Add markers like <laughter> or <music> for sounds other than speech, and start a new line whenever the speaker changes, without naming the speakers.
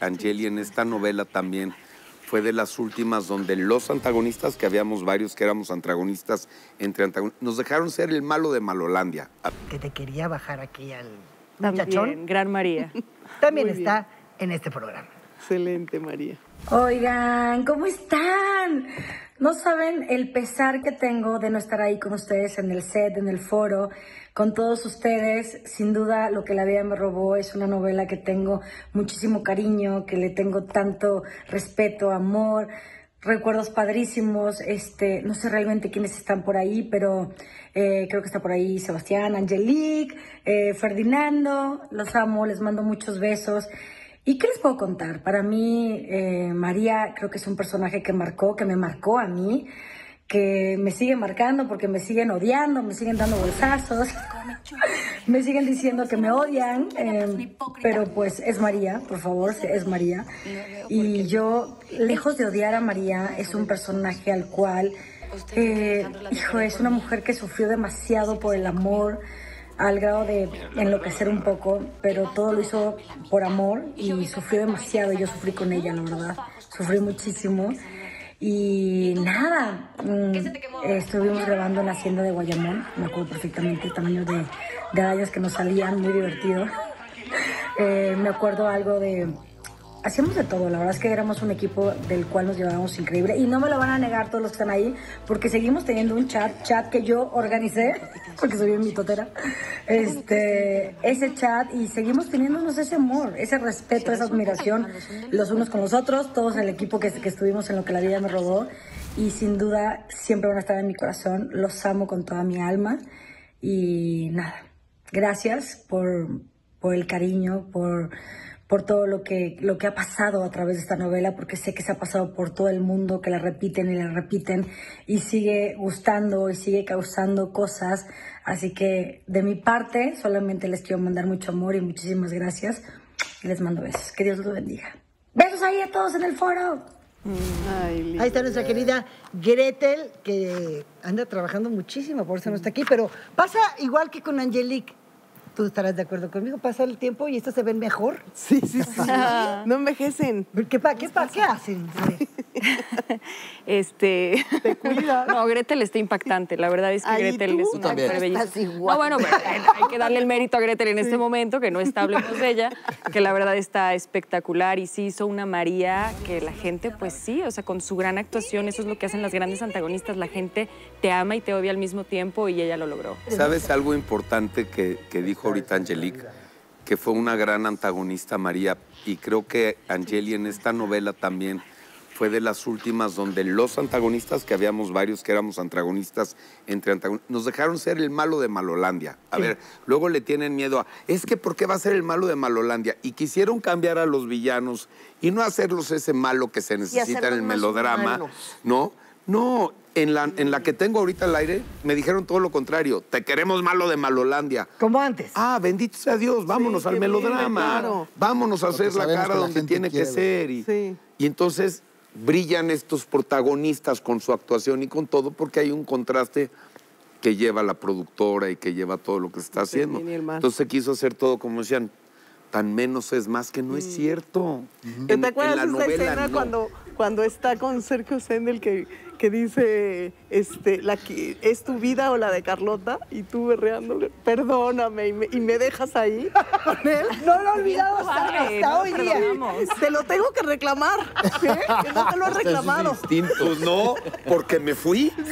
Angeli en esta novela también fue de las últimas donde los antagonistas, que habíamos varios que éramos antagonistas entre antagonistas, nos dejaron ser el malo de Malolandia.
Que te quería bajar aquí al
También,
muchachón.
Gran María. <laughs>
También
Muy
está en este programa.
Excelente, María.
Oigan, ¿cómo están? No saben el pesar que tengo de no estar ahí con ustedes en el set, en el foro, con todos ustedes. Sin duda, lo que la vida me robó es una novela que tengo muchísimo cariño, que le tengo tanto respeto, amor, recuerdos padrísimos. Este, no sé realmente quiénes están por ahí, pero eh, creo que está por ahí Sebastián, Angelique, eh, Ferdinando. Los amo, les mando muchos besos. ¿Y qué les puedo contar? Para mí, eh, María creo que es un personaje que marcó, que me marcó a mí, que me sigue marcando porque me siguen odiando, me siguen dando bolsazos, <laughs> me siguen diciendo que me odian, eh, pero pues es María, por favor, es María. Y yo, lejos de odiar a María, es un personaje al cual, eh, hijo, es una mujer que sufrió demasiado por el amor al grado de enloquecer un poco, pero todo lo hizo por amor y sufrió demasiado. Yo sufrí con ella, la verdad. Sufrí muchísimo. Y nada, mm, estuvimos grabando en la hacienda de Guayamón. Me acuerdo perfectamente el tamaño de, de rayas que nos salían, muy divertido. <laughs> Eh, me acuerdo algo de... Hacíamos de todo, la verdad es que éramos un equipo del cual nos llevábamos increíble y no me lo van a negar todos los que están ahí porque seguimos teniendo un chat, chat que yo organicé, porque soy bien mitotera, este, ese chat y seguimos teniéndonos ese amor, ese respeto, esa admiración los unos con los otros, todos el equipo que, que estuvimos en lo que la vida me robó y sin duda siempre van a estar en mi corazón, los amo con toda mi alma y nada, gracias por, por el cariño, por por todo lo que, lo que ha pasado a través de esta novela, porque sé que se ha pasado por todo el mundo, que la repiten y la repiten, y sigue gustando y sigue causando cosas. Así que de mi parte, solamente les quiero mandar mucho amor y muchísimas gracias. Y les mando besos. Que Dios los bendiga. Besos ahí a todos en el foro.
Ay.
Ahí está nuestra querida Gretel, que anda trabajando muchísimo, por eso no está aquí, pero pasa igual que con Angelique. Tú estarás de acuerdo conmigo, pasa el tiempo y estos se ven mejor.
Sí, sí, sí. <laughs> No envejecen.
¿Qué, pa- qué, pa- qué hacen? <laughs> <laughs>
Este.
Te cuidas. <laughs>
No, Gretel está impactante. La verdad es que
Ay,
Gretel
tú
es una mujer bellísima. No, bueno, pero, hay que darle el mérito a Gretel en este momento, que no está, hablemos de ella, que la verdad está espectacular y sí hizo una María que la gente, pues sí, o sea, con su gran actuación, eso es lo que hacen las grandes antagonistas, la gente te ama y te odia al mismo tiempo y ella lo logró.
¿Sabes algo importante que, que dijo ahorita Angelique? Que fue una gran antagonista María y creo que Angeli en esta novela también fue de las últimas donde los antagonistas, que habíamos varios que éramos antagonistas entre antagonistas, nos dejaron ser el malo de Malolandia. A ver, luego le tienen miedo a, es que ¿por qué va a ser el malo de Malolandia? Y quisieron cambiar a los villanos y no hacerlos ese malo que se necesita en el melodrama,
humanos.
¿no? No, en la, en la que tengo ahorita al aire me dijeron todo lo contrario, te queremos malo de Malolandia.
Como antes.
Ah, bendito sea Dios, vámonos
Sí,
al melodrama.
claro.
Vámonos a
Porque
hacer la cara donde tiene que
quiere
ser. Y,
Sí.
y entonces brillan estos protagonistas con su actuación y con todo, porque hay un contraste que lleva la productora y que lleva todo lo que se está haciendo. Entonces se quiso hacer todo como decían, tan menos es más, que no es cierto.
¿Te,
En-
acuerdas de esa
novela,
escena
no.
cuando, cuando está con Sergio Sendel que, que dice, este, la que es tu vida o la de Carlota? Y tú berreándole, perdóname, y me, y me dejas ahí con él. <laughs>
No lo he olvidado hasta,
no
hoy día.
Te lo tengo que reclamar, ¿eh? que no te lo he reclamado.
Distintos, no, porque me fui. <laughs>